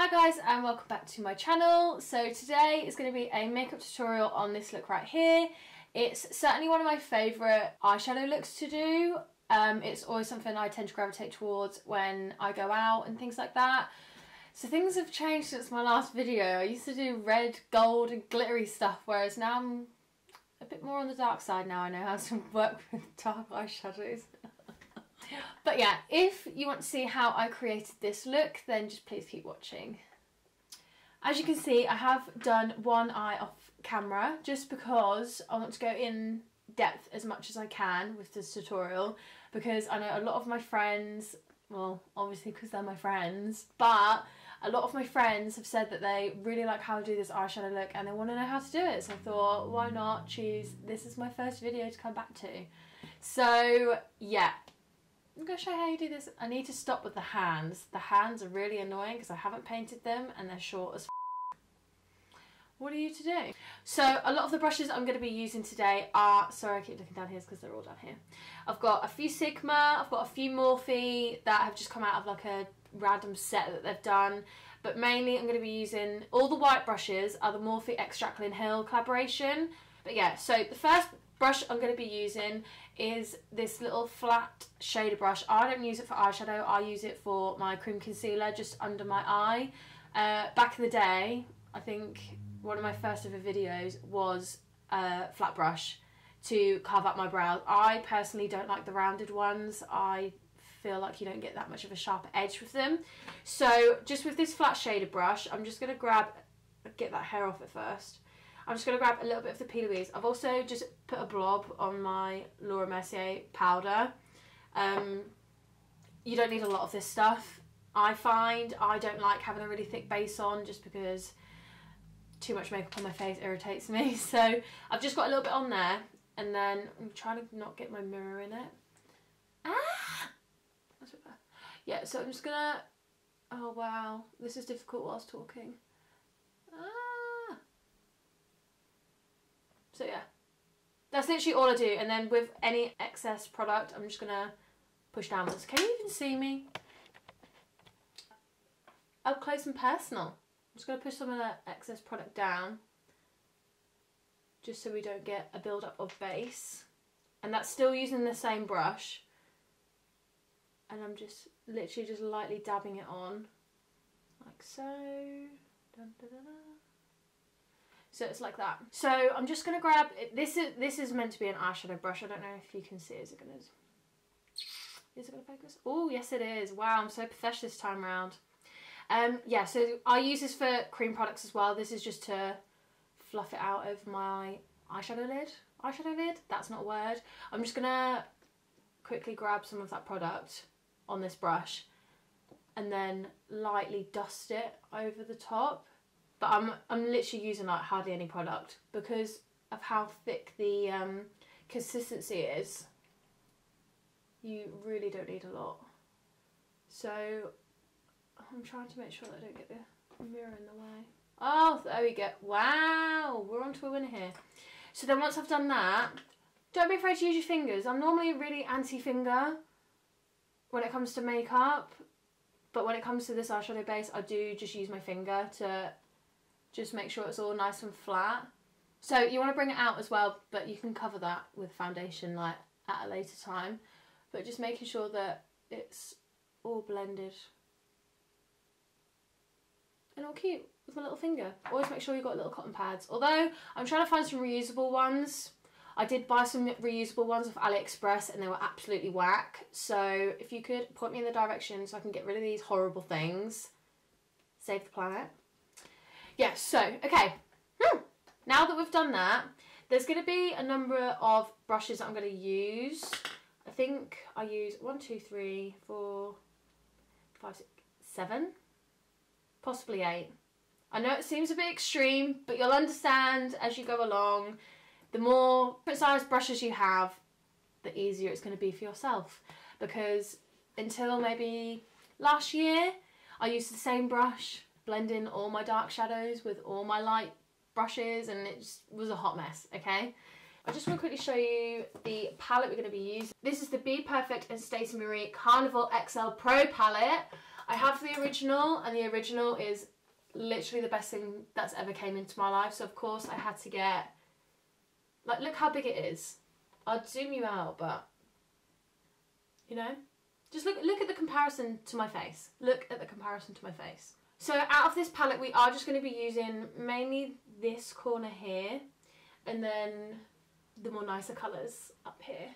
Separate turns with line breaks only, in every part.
Hi guys and welcome back to my channel. So today is going to be a makeup tutorial on this look right here. It's certainly one of my favourite eyeshadow looks to do. Um, it's always something I tend to gravitate towards when I go out and things like that. So things have changed since my last video. I used to do red, gold and glittery stuff whereas now I'm a bit more on the dark side now. I know how to work with dark eyeshadows. but yeah, if you want to see how I created this look, then just please keep watching. As you can see, I have done one eye off camera just because I want to go in depth as much as I can with this tutorial because I know a lot of my friends, well, obviously because they're my friends, but a lot of my friends have said that they really like how I do this eyeshadow look and they want to know how to do it. So I thought, why not choose, this is my first video to come back to. So yeah, I'm going to show you how you do this. I need to stop with the hands. The hands are really annoying because I haven't painted them and they're short as what are you to do? So a lot of the brushes I'm going to be using today are, sorry I keep looking down here because they're all down here. I've got a few Sigma, I've got a few Morphe that have just come out of like a random set that they've done. But mainly I'm going to be using, all the white brushes are the Morphe X Jaclyn Hill collaboration. But yeah, so the first brush I'm going to be using is this little flat shader brush. I don't use it for eyeshadow, I use it for my cream concealer just under my eye. Uh, back in the day, I think one of my first ever videos was a flat brush to carve up my brows. I personally don't like the rounded ones. I feel like you don't get that much of a sharp edge with them. So just with this flat shader brush, I'm just going to grab, get that hair off it first. I'm just going to grab a little bit of the P. Louise. I've also just put a blob on my Laura Mercier powder. Um, you don't need a lot of this stuff. I find I don't like having a really thick base on just because too much makeup on my face irritates me. So I've just got a little bit on there and then I'm trying to not get my mirror in it. Ah! Yeah, so I'm just gonna, oh wow, this is difficult whilst talking. Ah! So yeah, that's literally all I do. And then with any excess product, I'm just gonna push downwards. Can you even see me? Up close and personal. I'm just gonna push some of that excess product down just so we don't get a build-up of base. And that's still using the same brush. And I'm just literally just lightly dabbing it on like so. Dun, dun, dun, so it's like that. So I'm just gonna grab this is this is meant to be an eyeshadow brush. I don't know if you can see. Is it gonna is it gonna focus? Oh yes it is. Wow, I'm so professional this time around. Um yeah, so I use this for cream products as well. This is just to fluff it out over my eyeshadow lid. Eyeshadow lid? That's not a word. I'm just gonna quickly grab some of that product on this brush and then lightly dust it over the top but I'm, I'm literally using like hardly any product because of how thick the um, consistency is. You really don't need a lot. So I'm trying to make sure that I don't get the mirror in the way. Oh there we go. Wow we're on to a winner here. So then once I've done that don't be afraid to use your fingers. I'm normally really anti-finger when it comes to makeup but when it comes to this eyeshadow base I do just use my finger to just make sure it's all nice and flat. So you want to bring it out as well, but you can cover that with foundation like at a later time. But just making sure that it's all blended. And all cute with my little finger. Always make sure you've got little cotton pads. Although I'm trying to find some reusable ones. I did buy some reusable ones off AliExpress and they were absolutely whack. So if you could point me in the direction so I can get rid of these horrible things. Save the planet yeah, so, okay. Hmm. Now that we've done that, there's going to be a number of brushes that I'm going to use. I think I use one, two, three, four, five, six, seven, possibly eight. I know it seems a bit extreme, but you'll understand as you go along. The more precise brushes you have, the easier it's going to be for yourself. Because until maybe last year, I used the same brush blend in all my dark shadows with all my light brushes and it was a hot mess, okay? I just want to quickly show you the palette we're going to be using. This is the BPerfect and Stacey Marie Carnival XL Pro palette. I have the original, and the original is literally the best thing that's ever came into my life. So of course I had to get like look how big it is. I'll zoom you out, but you know, just look look at the comparison to my face. Look at the comparison to my face. So out of this palette, we are just going to be using mainly this corner here, and then the more nicer colours up here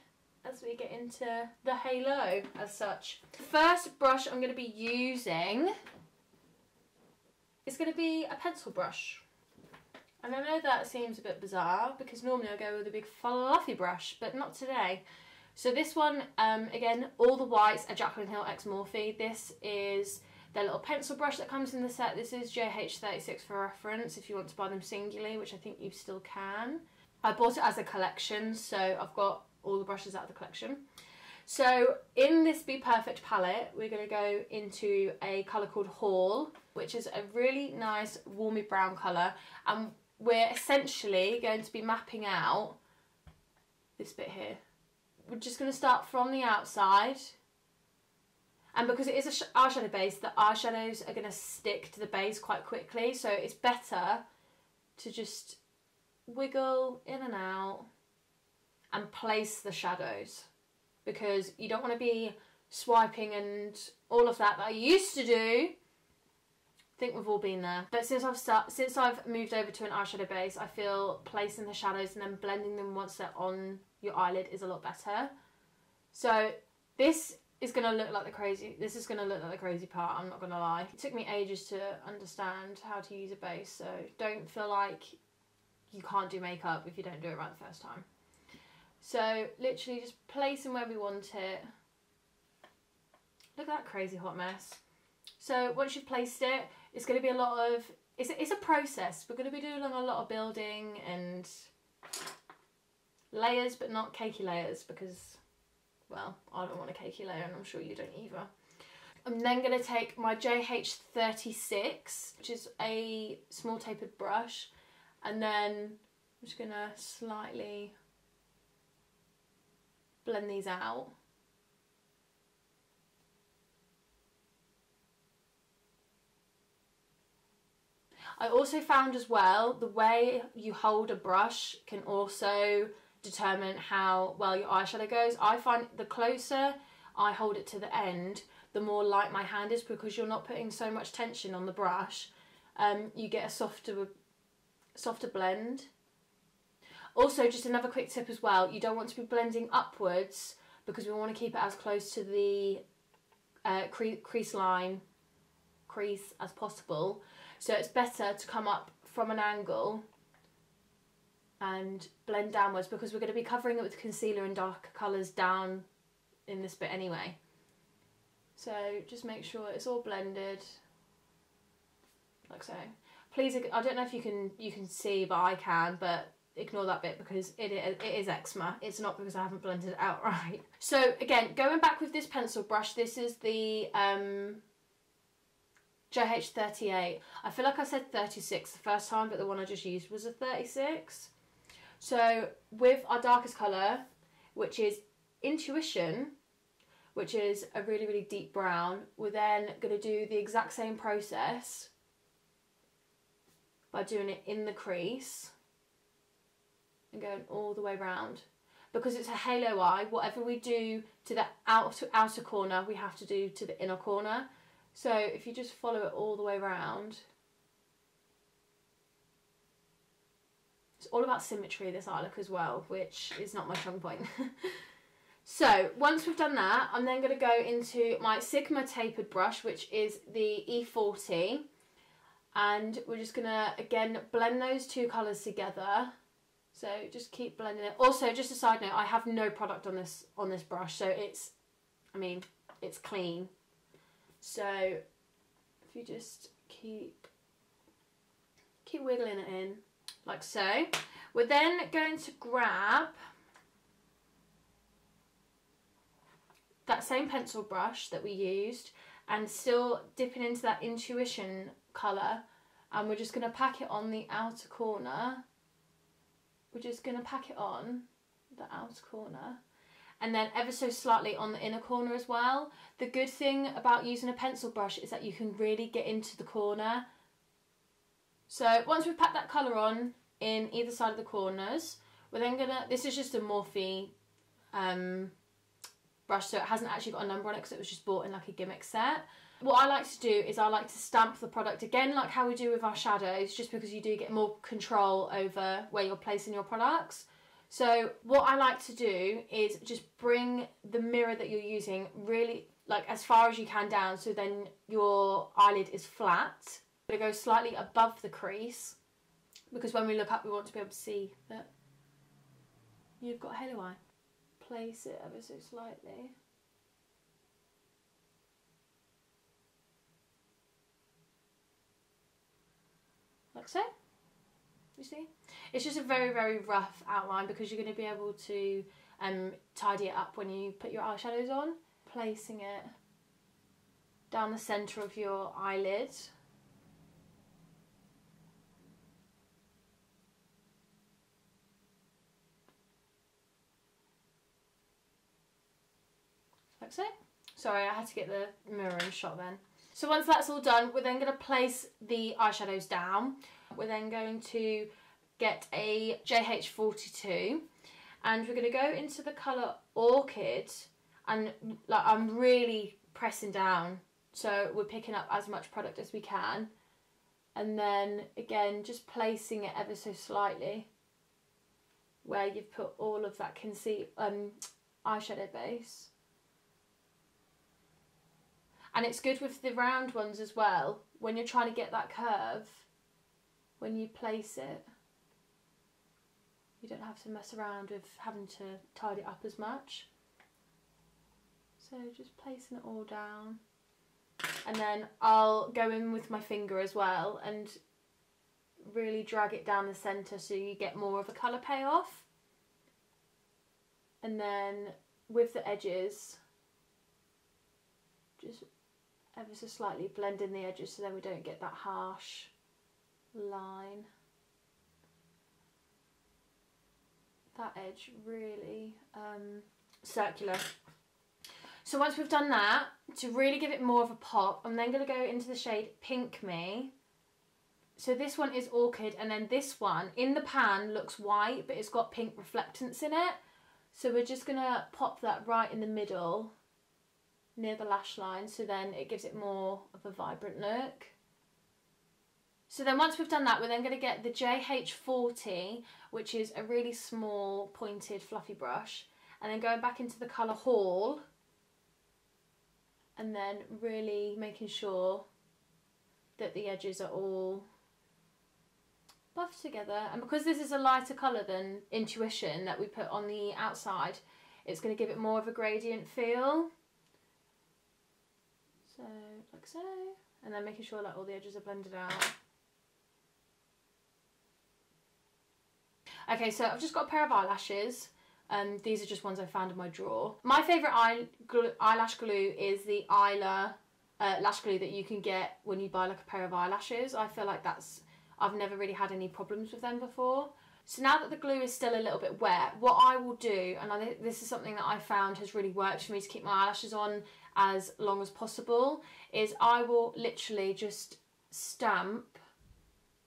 as we get into the halo as such. The first brush I'm going to be using is going to be a pencil brush. And I know that seems a bit bizarre because normally I go with a big fluffy brush, but not today. So this one, um, again, all the whites are Jaclyn Hill X Morphe. This is their little pencil brush that comes in the set. This is JH36 for reference if you want to buy them singularly, which I think you still can. I bought it as a collection, so I've got all the brushes out of the collection. So in this BPerfect palette, we're going to go into a colour called Hall, which is a really nice warmy brown colour. And we're essentially going to be mapping out this bit here. We're just going to start from the outside. And because it is an eyeshadow base, the eyeshadows are going to stick to the base quite quickly. So it's better to just wiggle in and out and place the shadows because you don't want to be swiping and all of that that I used to do. I think we've all been there. But since I've start, since I've moved over to an eyeshadow base, I feel placing the shadows and then blending them once they're on your eyelid is a lot better. So this going to look like the crazy, this is to look like the crazy part, I'm not to lie. It took me ages to understand how to use a base, so don't feel like you can't do makeup if you don't do it right the first time. So literally just them where we want it. Look at that crazy hot mess. So once you've placed it, it's going to be a lot of, it's a, it's a process. We're going to be doing a lot of building and layers, but not cakey layers because, well, I don't want a cakey layer and I'm sure you don't either. I'm then going to take my JH36, which is a small tapered brush, and then I'm just going to slightly blend these out. I also found as well the way you hold a brush can also determine how well your eyeshadow goes. I find the closer I hold it to the end, the more light my hand is because you're not putting so much tension on the brush. Um, you get a softer, softer blend. Also, just another quick tip as well, you don't want to be blending upwards because we want to keep it as close to the uh, cre crease line, crease as possible. So it's better to come up from an angle and blend downwards because we're going to be covering it with concealer and dark colours down in this bit anyway. So just make sure it's all blended like so. Please, I don't know if you can you can see, but I can, but ignore that bit because it is, it is eczema. It's not because I haven't blended it out right. So again, going back with this pencil brush, this is the um, JH38. I feel like I said 36 the first time, but the one I just used was a 36. So with our darkest colour, which is Intuition, which is a really, really deep brown, we're then going to do the exact same process by doing it in the crease and going all the way round. Because it's a halo eye, whatever we do to the outer, outer corner, we have to do to the inner corner. So if you just follow it all the way around, it's all about symmetry, this look as well, which is not my strong point. so once we've done that, I'm then going to go into my Sigma tapered brush, which is the E40. And we're just going to, again, blend those two colours together. So just keep blending it. Also, just a side note, I have no product on this on this brush, so it's, I mean, it's clean. So if you just keep keep wiggling it in like so, we're then going to grab that same pencil brush that we used and still dipping into that intuition colour and we're just going to pack it on the outer corner we're just going to pack it on the outer corner and then ever so slightly on the inner corner as well. The good thing about using a pencil brush is that you can really get into the corner. So once we've packed that colour on in either side of the corners, we're then gonna, this is just a Morphe um, brush, so it hasn't actually got a number on it because it was just bought in like a gimmick set. What I like to do is I like to stamp the product again like how we do with our shadows, just because you do get more control over where you're placing your products. So what I like to do is just bring the mirror that you're using really like as far as you can down so then your eyelid is flat. To go slightly above the crease because when we look up we want to be able to see that you've got halo eye. Place it ever so slightly. Like so. You see? It's just a very, very rough outline because you're going to be able to um, tidy it up when you put your eyeshadows on. Placing it down the centre of your eyelid. Like so. Sorry, I had to get the mirror in shot then. So once that's all done, we're then going to place the eyeshadows down. We're then going to get a JH42 and we're going to go into the colour Orchid and like I'm really pressing down so we're picking up as much product as we can and then again just placing it ever so slightly where you've put all of that conceal um, eyeshadow base and it's good with the round ones as well when you're trying to get that curve when you place it you don't have to mess around with having to tidy up as much. So just placing it all down. And then I'll go in with my finger as well and really drag it down the centre so you get more of a colour payoff. And then with the edges, just ever so slightly blend in the edges so then we don't get that harsh line. that edge really um, circular. So once we've done that, to really give it more of a pop, I'm then going to go into the shade Pink Me. So this one is Orchid and then this one in the pan looks white but it's got pink reflectance in it. So we're just going to pop that right in the middle near the lash line so then it gives it more of a vibrant look. So then once we've done that, we're then going to get the JH40, which is a really small, pointed, fluffy brush. And then going back into the colour Hall. And then really making sure that the edges are all buffed together. And because this is a lighter colour than Intuition that we put on the outside, it's going to give it more of a gradient feel. So, like so. And then making sure that all the edges are blended out. Okay, so I've just got a pair of eyelashes. Um, these are just ones I found in my drawer. My favourite eye eyelash glue is the Eylure uh, lash glue that you can get when you buy like a pair of eyelashes. I feel like that's, I've never really had any problems with them before. So now that the glue is still a little bit wet, what I will do, and I, this is something that I found has really worked for me to keep my eyelashes on as long as possible, is I will literally just stamp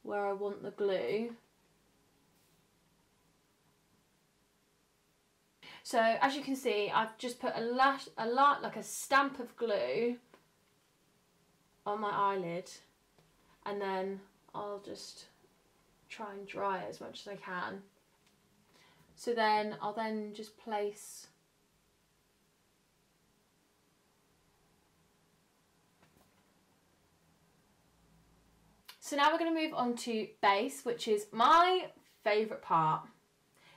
where I want the glue. So as you can see, I've just put a lash, a lot like a stamp of glue on my eyelid, and then I'll just try and dry it as much as I can. So then I'll then just place So now we're going to move on to base, which is my favourite part.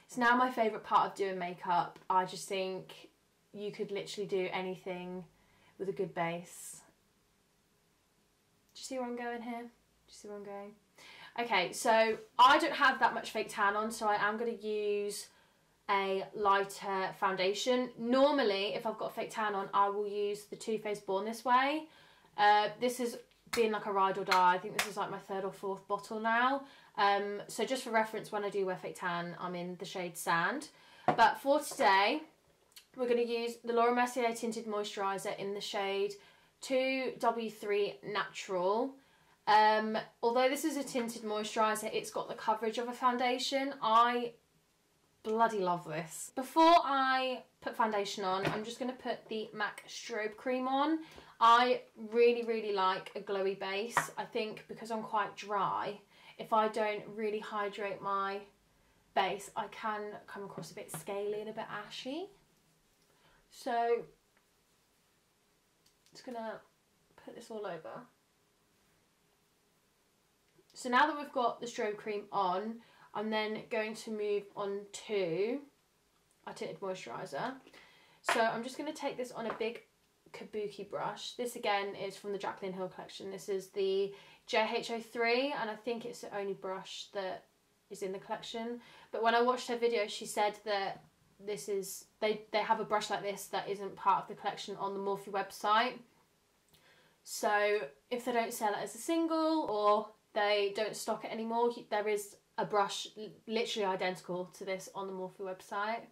It's now my favourite part of doing makeup. I just think you could literally do anything with a good base. Do you see where I'm going here? Do you see where I'm going? Okay, so I don't have that much fake tan on, so I am going to use a lighter foundation. Normally, if I've got fake tan on, I will use the Too Faced Born This Way. Uh, this is being like a ride or die. I think this is like my third or fourth bottle now. Um, so just for reference, when I do wear fake tan, I'm in the shade Sand. But for today, we're going to use the Laura Mercier Tinted Moisturiser in the shade 2W3 Natural. Um, although this is a tinted moisturiser, it's got the coverage of a foundation. I bloody love this. Before I put foundation on, I'm just going to put the MAC Strobe Cream on. I really, really like a glowy base. I think because I'm quite dry, if I don't really hydrate my base, I can come across a bit scaly and a bit ashy. So, I'm just going to put this all over. So now that we've got the strobe cream on, I'm then going to move on to our tinted moisturiser. So I'm just going to take this on a big kabuki brush. This again is from the Jaclyn Hill collection. This is the JH03 and I think it's the only brush that is in the collection. But when I watched her video she said that this is they, they have a brush like this that isn't part of the collection on the Morphe website. So if they don't sell it as a single or they don't stock it anymore. There is a brush literally identical to this on the Morphe website.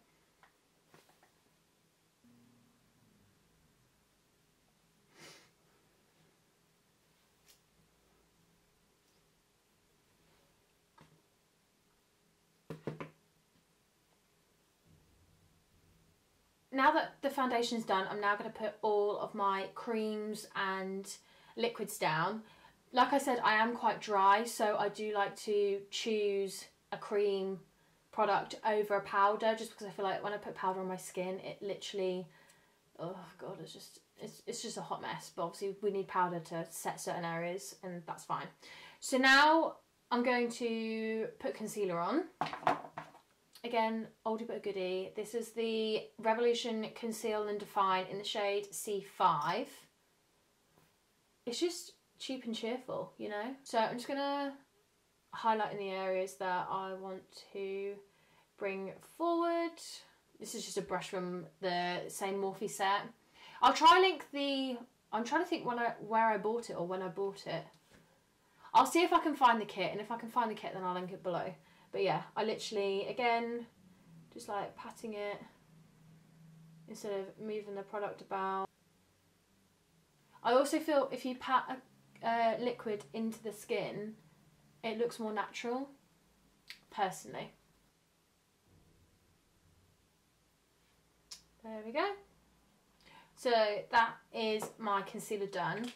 Now that the foundation's done, I'm now going to put all of my creams and liquids down like I said, I am quite dry, so I do like to choose a cream product over a powder just because I feel like when I put powder on my skin, it literally, oh god, it's just, it's, it's just a hot mess. But obviously we need powder to set certain areas and that's fine. So now I'm going to put concealer on. Again, oldie but goodie. This is the Revolution Conceal and Define in the shade C5. It's just cheap and cheerful, you know? So I'm just to highlight in the areas that I want to bring forward. This is just a brush from the same Morphe set. I'll try link the... I'm trying to think when I where I bought it or when I bought it. I'll see if I can find the kit and if I can find the kit then I'll link it below. But yeah, I literally, again, just like patting it instead of moving the product about. I also feel if you pat uh, liquid into the skin, it looks more natural, personally. There we go. So that is my concealer done.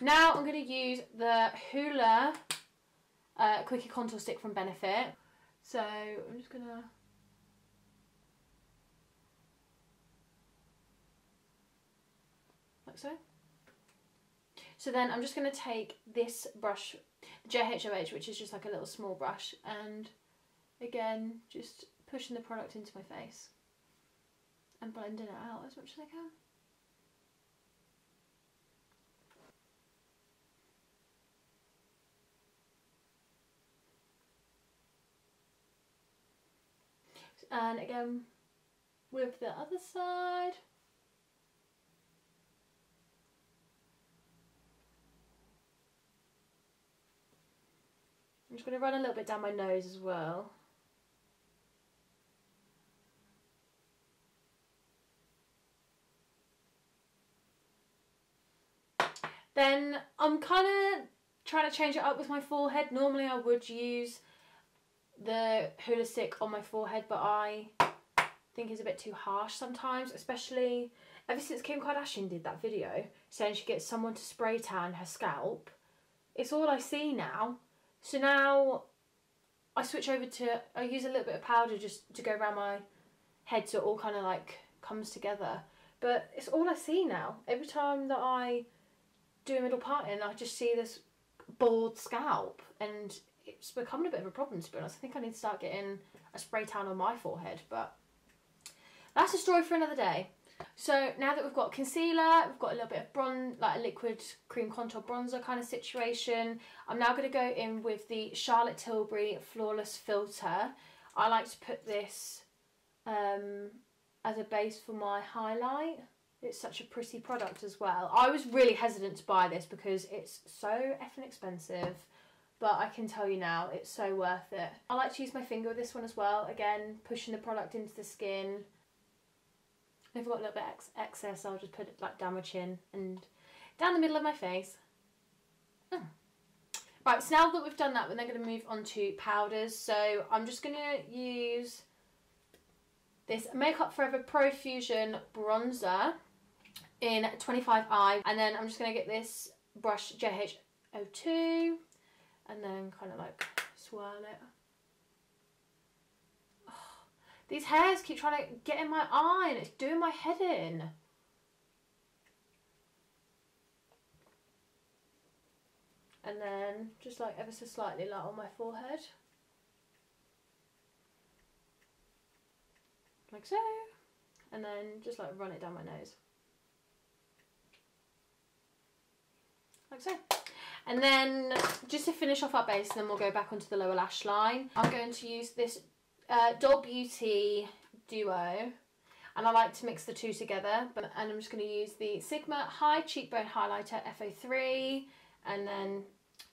Now I'm going to use the Hoola uh, Quickie Contour Stick from Benefit. So I'm just going to... Like so. So then I'm just going to take this brush, JHOH, which is just like a little small brush, and again, just pushing the product into my face and blending it out as much as I can. And again, with the other side. I'm just going to run a little bit down my nose as well. Then I'm kind of trying to change it up with my forehead. Normally I would use the Hoola stick on my forehead, but I think it's a bit too harsh sometimes, especially ever since Kim Kardashian did that video saying she gets someone to spray tan her scalp. It's all I see now. So now I switch over to, I use a little bit of powder just to go around my head so it all kind of like comes together. But it's all I see now. Every time that I do a middle parting, I just see this bald scalp and it's becoming a bit of a problem to be honest. I think I need to start getting a spray tan on my forehead, but that's a story for another day. So now that we've got concealer, we've got a little bit of bronze, like a liquid cream contour bronzer kind of situation. I'm now going to go in with the Charlotte Tilbury Flawless Filter. I like to put this um, as a base for my highlight. It's such a pretty product as well. I was really hesitant to buy this because it's so effing expensive. But I can tell you now, it's so worth it. I like to use my finger with this one as well. Again, pushing the product into the skin If I've got a little bit ex- excess, I'll just put it like down my chin and down the middle of my face. Hmm. Right, so now that we've done that, we're then going to move on to powders. So I'm just going to use this Makeup Forever Pro Fusion bronzer in 25i. And then I'm just going to get this brush JH02 and then kind of like swirl it. Oh, these hairs keep trying to get in my eye and it's doing my head in. And then just like ever so slightly like on my forehead. Like so. And then just like run it down my nose. Like so. And then just to finish off our base, then we'll go back onto the lower lash line. I'm going to use this uh, Doll Beauty Duo. And I like to mix the two together. But, and I'm just going to use the Sigma High Cheekbone Highlighter FO3. And then,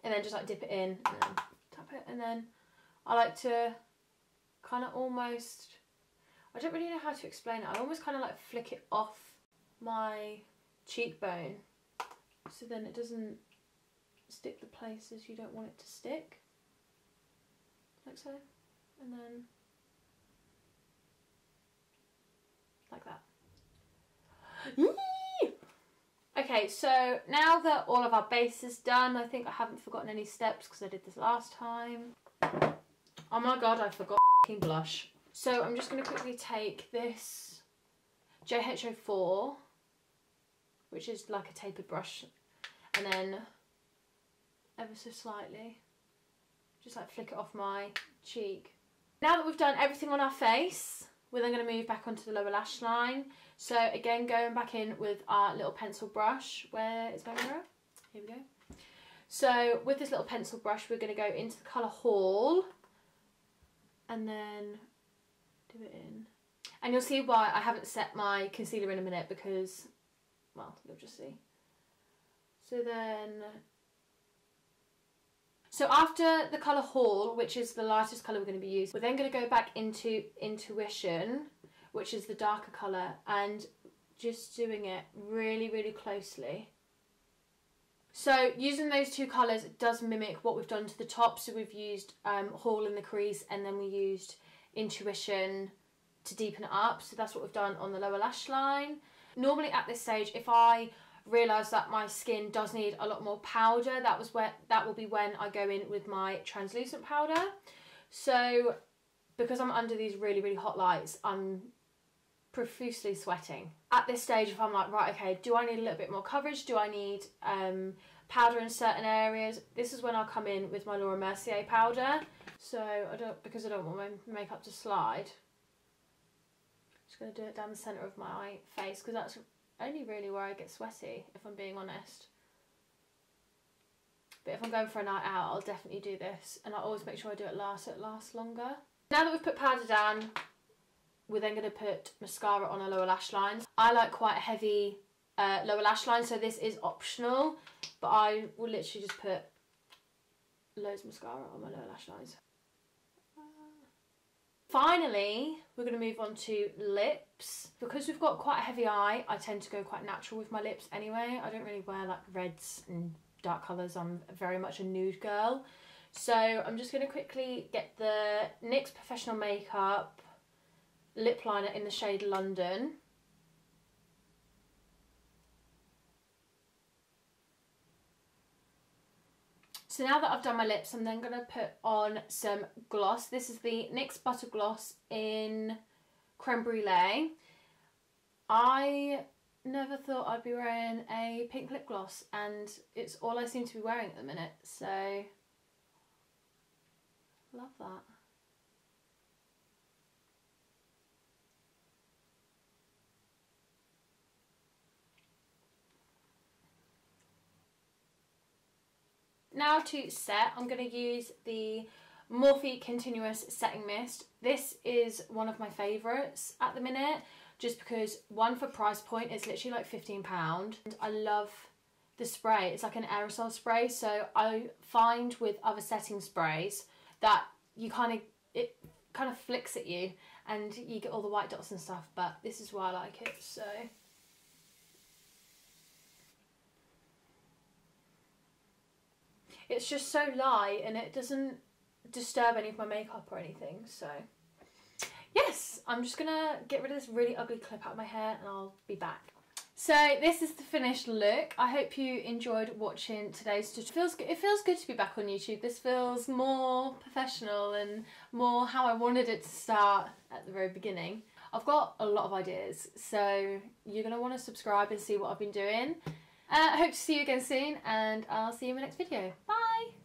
and then just like dip it in and tap it. And then I like to kind of almost, I don't really know how to explain it. I almost kind of like flick it off my cheekbone. So then it doesn't stick the places you don't want it to stick. Like so. And then like that. okay, so now that all of our base is done, I think I haven't forgotten any steps because I did this last time. Oh my god, I forgot blush. So I'm just going to quickly take this JH04, which is like a tapered brush, and then ever so slightly. Just like flick it off my cheek. Now that we've done everything on our face, we're then going to move back onto the lower lash line. So again, going back in with our little pencil brush. Where is my mirror? Here we go. So with this little pencil brush, we're going to go into the colour Hall. And then do it in. And you'll see why I haven't set my concealer in a minute because, well, you'll just see. So then so after the colour Hall, which is the lightest colour we're going to be using, we're then going to go back into Intuition, which is the darker colour, and just doing it really, really closely. So using those two colours does mimic what we've done to the top. So we've used um, Hall in the crease and then we used Intuition to deepen it up. So that's what we've done on the lower lash line. Normally at this stage, if I realised that my skin does need a lot more powder. That was where that will be when I go in with my translucent powder. So because I'm under these really, really hot lights, I'm profusely sweating. At this stage, if I'm like, right, okay, do I need a little bit more coverage? Do I need um, powder in certain areas? This is when I'll come in with my Laura Mercier powder. So I don't, because I don't want my makeup to slide. Just gonna do it down the centre of my face because that's only really where I get sweaty, if I'm being honest. But if I'm going for a night out, I'll definitely do this. And I always make sure I do it last so it lasts longer. Now that we've put powder down, we're then going to put mascara on our lower lash lines. I like quite heavy uh, lower lash line, so this is optional. But I will literally just put loads of mascara on my lower lash lines. Finally, we're going to move on to lips. Because we've got quite a heavy eye, I tend to go quite natural with my lips anyway. I don't really wear like reds and dark colours. I'm very much a nude girl. So I'm just going to quickly get the NYX Professional Makeup lip liner in the shade London. So now that I've done my lips, I'm then going to put on some gloss. This is the NYX Butter Gloss in Creme Brulee. I never thought I'd be wearing a pink lip gloss and it's all I seem to be wearing at the minute. So, love that. Now to set, I'm going to use the Morphe Continuous Setting Mist. This is one of my favourites at the minute, just because one for price point, it's literally like £15. And I love the spray. It's like an aerosol spray. So I find with other setting sprays that you kind of, it kind of flicks at you and you get all the white dots and stuff, but this is why I like it, so. It's just so light and it doesn't disturb any of my makeup or anything, so. Yes, I'm just gonna get rid of this really ugly clip out of my hair and I'll be back. So this is the finished look. I hope you enjoyed watching today's tutorial. It feels, good, it feels good to be back on YouTube. This feels more professional and more how I wanted it to start at the very beginning. I've got a lot of ideas, so you're going to want to subscribe and see what I've been doing. Uh, I hope to see you again soon and I'll see you in my next video. Bye!